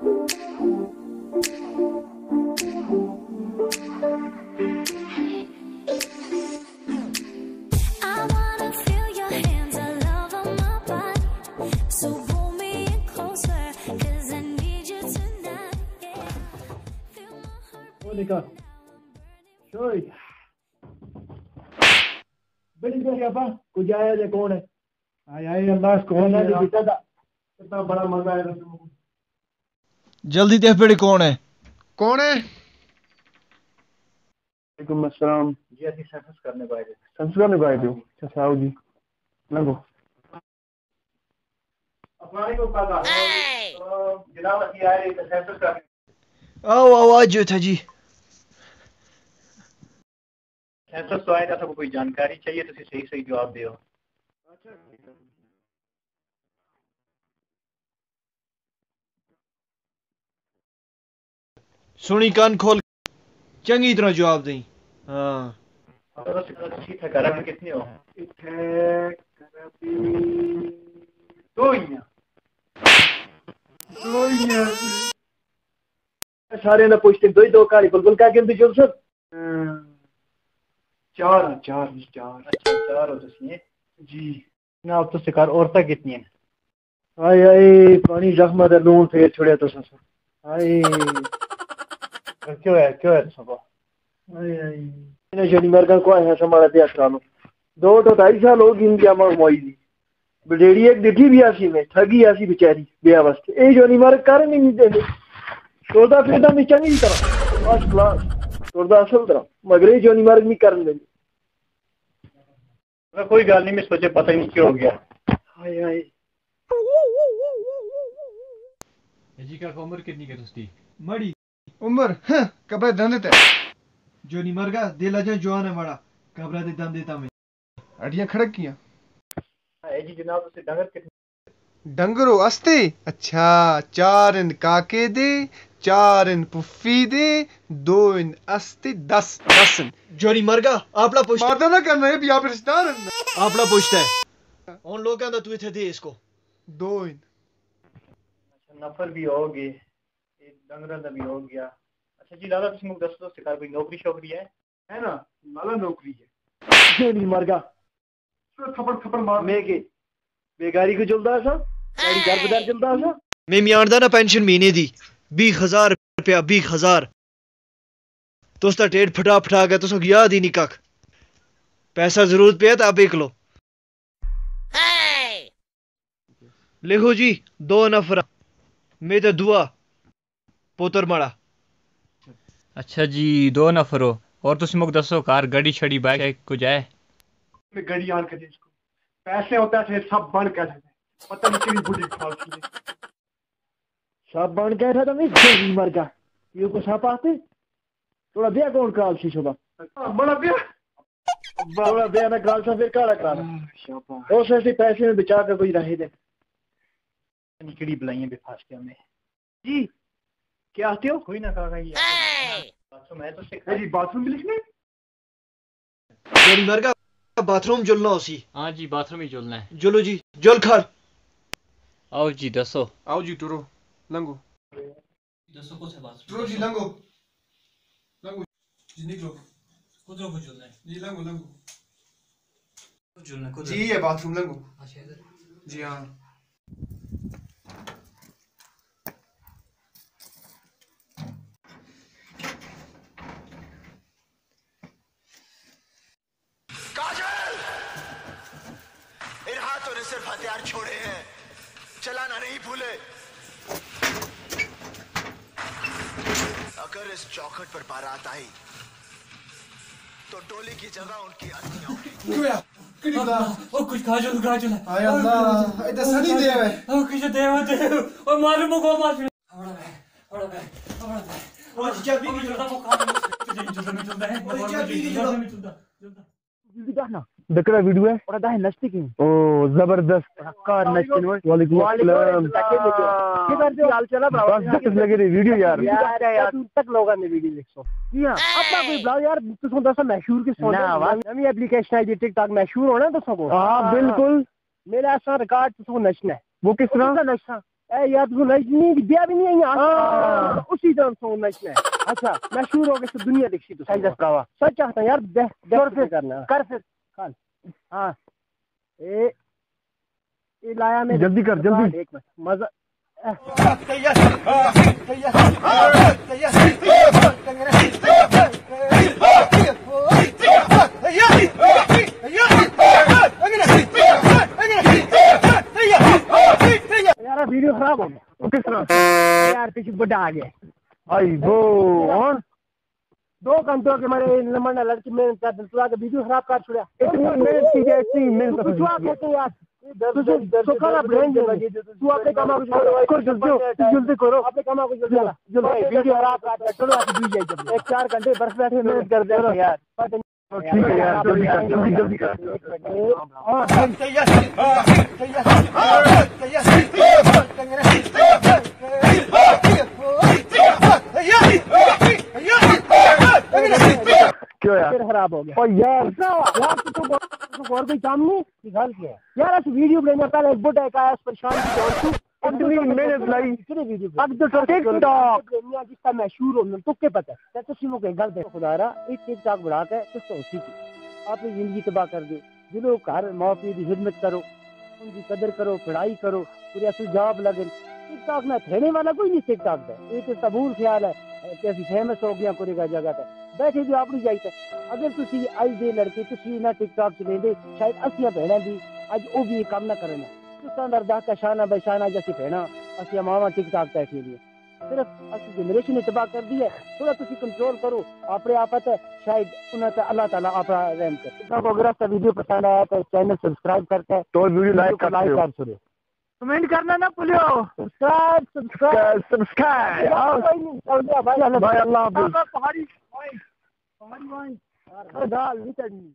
I wanna feel your hands all over my body. So pull me in closer, cause I need you tonight. Yeah. Feel my heart Monica. Shoy. बड़ी प्यारी आपा कुछ आया जे कौन है आए अल्लाह कौन है जो बेटा था कितना बड़ा मज़ा आया जल्दी देख बेड़ी कौन है। कौन है? वालेकुम अस्सलाम। जी अभी सेंसस करने को आए थे। सेंसस करने को आए थे? हाँ। अच्छा साहब जी लगो तो, तो आओ आओ आज था जी। सेंसस तो आया था तो कोई जानकारी चाहिए तो सही सही जवाब दियो। अच्छा सुनी कान खोल चंगी तरह जवाब दें। हाँ। करा सारे ना पूछते दो दो कहानी बुलबुल क्या गिनती चल सर चार चार चार अच्छा चार हो। तो जी, ना अब तो शिकार औरतें कितनी हैं? आए आए, पानी जख्म दे लून फेर छुड़िया तो सर। आए। क्यों है क्यों है सब आए आए इन्हें जनी मरगा को है समारा दिया सालो दो तो ढाई साल हो गिन गया मर मोई दी। बडेड़ी एक दिखी भी आसी में ठगी आसी बेचारी बेया वास्ते। ए जनी मर कर नहीं देंगे तोड़दा फिरदा में चंगी तरह। फ़र्स्ट क्लास तोड़दा असल तरह। मगर ये जनी मर नहीं करने देंगे। कोई गल नहीं मैं सोचे पता ही नहीं क्यों हो गया। हाय हाय। जी का उम्र कितनी के तुस्ती मड़ी। उम्र हाँ, कपड़े धंधे ते। जो नहीं मर गया दिल अजा जवान है बड़ा कबरा दे दम देता मैं। अड़ियाँ खड़क किया हाय जी जनाब उसे डंगर कितने? डंगरो अस्ते अच्छा चार इन काके दे चार इन पुफ्फी दे दो इन अस्ते दस दस इन। जो नहीं मर गया आपला पूछता माता ना करना है भी आप रिश्तेदार आपला पूछता है। उन लोगों का तू इथे दे इसको। दो इन। अच्छा नफल भी हो एक डंगरा दा भी हो गया। अच्छा जी दादा तुम दस दो शिकार कोई नौकरी शौकरी है? है ना? नाला नौकरी है। नहीं मर गया थप्पड़ थप्पड़ मार मैं के बेगारी को चलदा सा गाड़ी घर बाज़ार चलदा सा मैं मियाणदा ना पेंशन महीने दी। बीस हज़ार रुपया बीस हज़ार। तुस ता टेढ़ फटा फटा गया तुस याद ही नहीं कख। पैसा ज़रूरत पे तो आप एक लो। लिखो जी दो नफर। मैं तो दुआ। पोतर माड़ा अच्छा जी दो नफर। हो और तुम मुझे दसो कार गड़ी छड़ी बाइक कुछ है मैं गाड़ी आन कर इसको पैसे होता थे सब बन कर पता नहीं कितनी बुढ़ी फालतू है सब बन गया था तो मैं जल्दी मर गया। ये को साप आते थोड़ा ब्याह कौन कराल सी सुबह बड़ा ब्याह बड़ा ब्याह ना कराल सा फिर काला कराल उस ऐसे पैसे में बचा कर कोई रहे दे। निकड़ी बुलाइए बेफास के हमें जी। क्या आते हो? कोई ना कहा ये बाथरूम है तो सिखा। जी बाथरूम भी लिखने जोड़ी मर गया बाथरूम जुलना उसी। हाँ जी बाथरूम ही चलना है। जुलो जी जुल खाल आओ जी दसो। आओ जी टुरो लंगो। दसो कौन सा बाथरूम? टुरो जी लंगो। लंगो। जी निकलो। कुदरो को चलना है। जी लंगो लंगो। चलना है जी ये बाथरूम लंगो। जी हाँ काजल इन हाथों ने सिर्फ़ हथियार छोड़े हैं चलाना नहीं भूले अगर इस चौखट पर बारात आई तो डोली की जगह उनकी अस्थियाँ उठेंगी क्यों यार कितनी बता ओ कुछ काजल काजल हाय अल्लाह इधर सनी दे है ओ कुछ देव देव ओ मालूम को मार है है है ओ की है चलता दकड़ा वीडियो है। और दाह नचती की ओ ज़बरदस्त। कार नचते हुए वालेकुम अस्सलाम। क्या करते हो? हाल चला बस दस लगे रे वीडियो यार। यार यार? तक लोगों ने वीडियो देखो हाँ। अपना कोई ब्लाउ यार तुम दस मशहूर के सोना नवी एप्लीकेशन है जी टिकटॉक मशहूर होना तो सको हाँ। बिल्कुल। मेरा ऐसा रिकॉर्ड तो नचना है। वो किस तरह? का नचना ए यार तू नचनी बिया भी नहीं है यहाँ। उसी तरह सो नचना है। अच्छा मशहूर हो गए तो दुनिया दिखी तो सही दस प्रावा सच चाहता यार फिर। करना। कर फिर। कर हाँ। ए ये लाया मैं जल्दी कर जल्दी। एक मिनट मज़ा यार वीडियो खराब हो गया। किस तरह यार पीछे बुढ़ा आ गया। आई वो और? दो घंटों के मारे लमंडा लड़की मेहनत कर तू आके वीडियो खराब कर छोड़ा इतनी मेहनत की जाए इतनी मेहनत तू आप कहते यार तो खाना ब्रेन तू अपने कामा को कर जल्दी जल्दी करो अपने कामा को जल्दी जल्दी वीडियो खराब कर चलो आप दी जाए एक चार घंटे बर्फ़ बैठे मेहनत कर दे यार ठीक है यार जल्दी कर जल्दी जल्दी कर क्यों यार। खराब हो गया। और यार यार तो और तो कोई काम नहीं निकाल के यार वीडियो बनाने का एक है परेशान की और तू? तो कितने वीडियो अब तो टिकटॉक दुनिया मशहूर हो तो के पता? है तो सिमो के घर खुदा रहा एक टिकटॉक बढ़ा के तो उसी की। ज़िंदगी तबाह कर दी। जिलो घर माँ की हिम्मत करो। उनकी कदर करो पढ़ाई करो। पूरे असल लगे। टिकटॉक में थेने वाला कोई नहीं टिकटॉक पे। तो सबूर ख्याल है। कि अभी फ़ेमस हो गया जगह ਬੈਠੇ ਜੋ ਆਪਣੀ ਜਾਈ ਤੇ ਅਗਰ ਤੁਸੀਂ ਅੱਜ ਦੇ ਲੜਕੇ ਤੁਸੀਂ ਨਾ ਟਿਕਟੌਕ ਚ ਲੈਂਦੇ ਸ਼ਾਇਦ ਅਸੀਂ ਭੈਣਾਂ ਦੀ ਅੱਜ ਉਹ ਵੀ ਇਹ ਕੰਮ ਨਾ ਕਰਨ ਤੁਸਾਂ ਦਾ ਦਾ ਕਾ ਸ਼ਾਨਾ ਬਸ਼ਾਨਾ ਜੈਸੀ ਭੈਣਾਂ ਅਸੀਂ ਮਾਵਾਂ ਟਿਕਟੌਕ ਤੇ ਠੀ ਲਈ ਸਿਰਫ ਅਸੀਂ ਜਨਰੇਸ਼ਨ ਨੇ ਤਬਾਹ ਕਰ ਦੀ ਹੈ ਥੋੜਾ ਤੁਸੀਂ ਕੰਟਰੋਲ करो अपने आप है शायद उन्हें तो अल्लाह ताला अपना रहम कर आपको अगर आपका वीडियो पसंद आया तो चैनल सब्सक्राइब करके तो वीडियो लाइक कर लाइक कर छोड़ो कमेंट करना ना भूलियो सब्सक्राइब सब्सक्राइब सब्सक्राइब भाई अल्लाह हाफिज पहाड़ी पहाड़ी भाई दाल नहीं चढ़नी